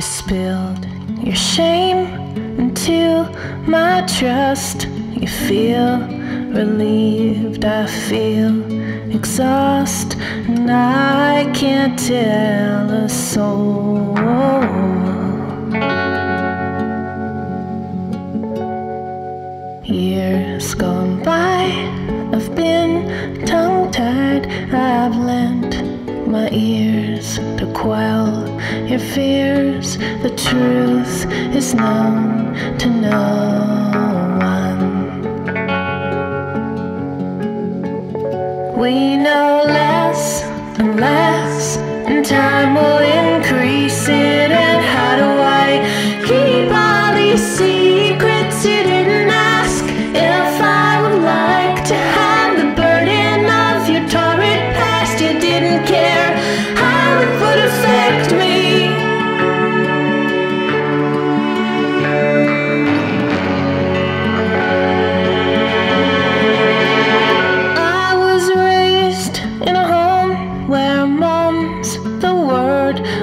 You spilled your shame into my trust. You feel relieved, I feel exhaust, and I can't tell a soul. Years gone by, I've been tongue tied, I've lent my ears to quell your fears. The truth is known to no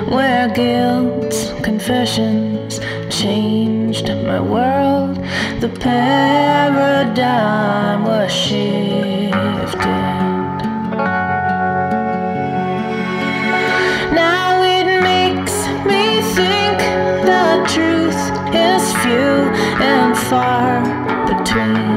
where guilt's confessions changed my world. The paradigm was shifted. Now it makes me think the truth is few and far between.